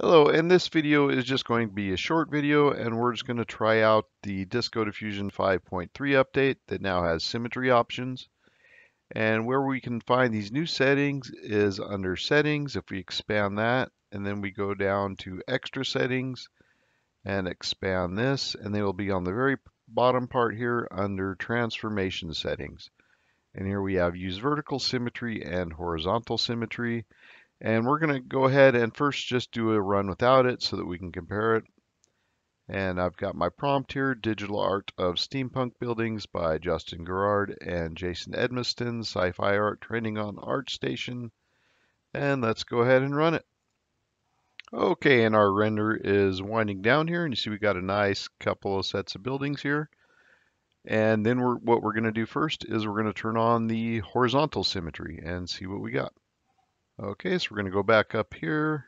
Hello, and this video is just going to be a short video and we're just going to try out the Disco Diffusion 5.3 update that now has symmetry options. And where we can find these new settings is under settings, if we expand that, and then we go down to extra settings and expand this, and they will be on the very bottom part here under transformation settings. And here we have use vertical symmetry and horizontal symmetry. And we're going to go ahead and first just do a run without it so that we can compare it. And I've got my prompt here, Digital Art of Steampunk Buildings by Justin Gerard and Jason Edmiston, Sci-Fi Art Training on ArtStation. And let's go ahead and run it. Okay, and our render is winding down here, and you see we got a nice couple of sets of buildings here. And then we're, what we're going to do first is we're going to turn on the horizontal symmetry and see what we got. Okay, so we're going to go back up here.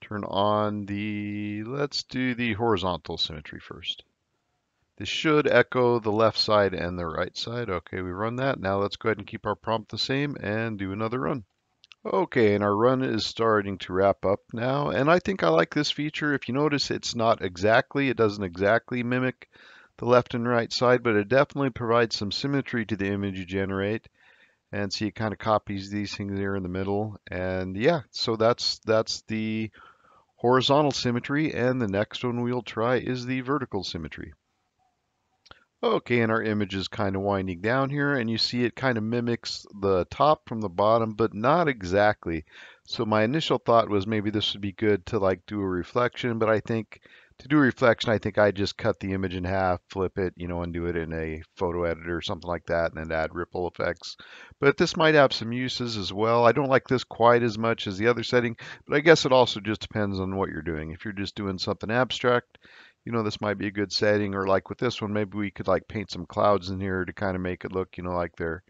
Turn on the, let's do the horizontal symmetry first. This should echo the left side and the right side. Okay, we run that. Now let's go ahead and keep our prompt the same and do another run. Okay, and our run is starting to wrap up now. And I think I like this feature. If you notice, it's not exactly, it doesn't exactly mimic the left and right side, but it definitely provides some symmetry to the image you generate and see it kind of copies these things here in the middle and yeah so that's that's the horizontal symmetry and the next one we'll try is the vertical symmetry. Okay and our image is kind of winding down here and you see it kind of mimics the top from the bottom but not exactly. So my initial thought was maybe this would be good to like do a reflection but I think to do reflection, I think I just cut the image in half, flip it, you know, and do it in a photo editor or something like that, and then add ripple effects. But this might have some uses as well. I don't like this quite as much as the other setting, but I guess it also just depends on what you're doing. If you're just doing something abstract, you know, this might be a good setting, or like with this one, maybe we could like paint some clouds in here to kind of make it look, you know, like they're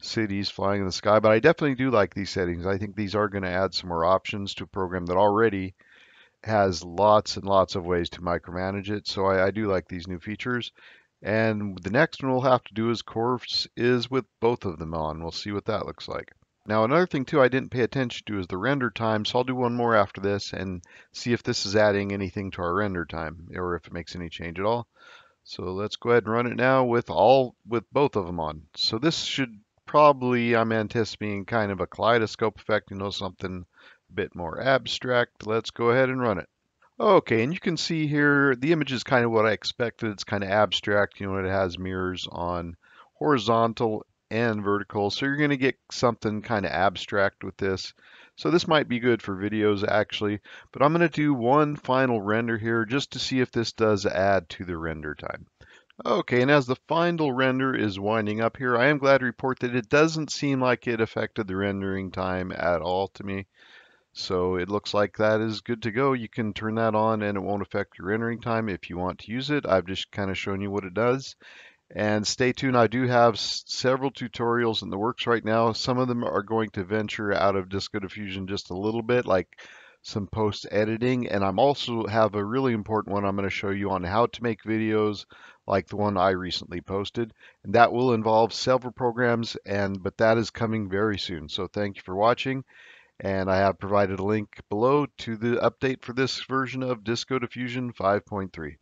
cities flying in the sky. But I definitely do like these settings. I think these are going to add some more options to a program that already has lots and lots of ways to micromanage it. So I, I, do like these new features. And the next one we'll have to do, is course, is with both of them on. We'll see what that looks like. Now another thing too I didn't pay attention to is the render time, so I'll do one more after this and see if this is adding anything to our render time or if it makes any change at all. So let's go ahead and run it now with all with both of them on. So this should probably, I'm anticipating kind of a kaleidoscope effect, you know, something bit more abstract. Let's go ahead and run it. Okay, and you can see here, the image is kind of what I expected. It's kind of abstract, you know, it has mirrors on horizontal and vertical. So you're going to get something kind of abstract with this. So this might be good for videos actually, but I'm going to do one final render here just to see if this does add to the render time. Okay, and as the final render is winding up here, I am glad to report that it doesn't seem like it affected the rendering time at all to me. So it looks like that is good to go. You can turn that on and it won't affect your rendering time if you want to use it. I've just kind of shown you what it does. And stay tuned, I do have several tutorials in the works right now. Some of them are going to venture out of Disco Diffusion just a little bit, like some post editing. And I'm also have a really important one I'm going to show you on how to make videos like the one I recently posted. And that will involve several programs, and but that is coming very soon. So thank you for watching. And I have provided a link below to the update for this version of Disco Diffusion 5.3.